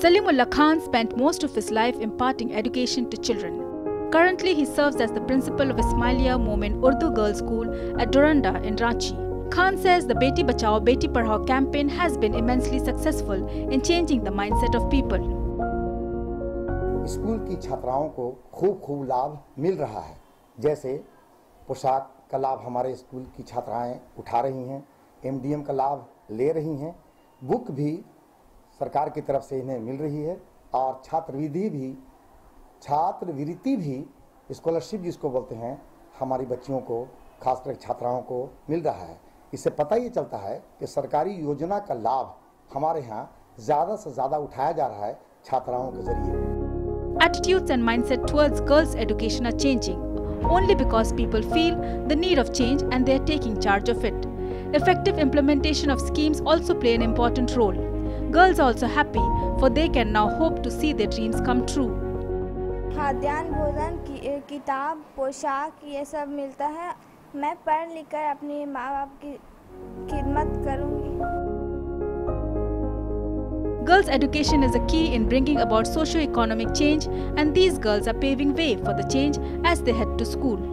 Salimullah Khan spent most of his life imparting education to children. Currently, he serves as the principal of Ismailia Momin Urdu Girls' School at Duranda in Ranchi. Khan says the Beti Bachao Beti Padhao campaign has been immensely successful in changing the mindset of people. School की छात्राओं को खूब खूब लाभ मिल रहा है जैसे पोशाक का लाभ हमारे स्कूल की छात्राएं उठा रही हैं एमडीएम का लाभ ले रही हैं बुक भी सरकार की तरफ़ से इन्हें मिल रही है और छात्रविधि भी, छात्रवृत्ति भी स्कॉलरशिप जिसको बोलते हैं, हमारी बच्चियों को, खासकर छात्राओं को मिल रहा है। इससे पता ही चलता है कि सरकारी योजना का लाभ हमारे यहाँ ज़्यादा से ज़्यादा उठाया जा रहा है छात्राओं के ज़रिए। Attitudes and mindset towards girls education are changing only because people feel the need of change and they taking charge of it effective implementation of schemes also play an important role Girls are also happy for they can now hope to see their dreams come true. खाद्यान्न भोजन की किताब पोशाक ये सब मिलता है मैं पढ़ लिख कर अपने माँ बाप की खिदमत करूँगी Girls' education is a key in bringing about socio-economic change and these girls are paving way for the change as they head to school.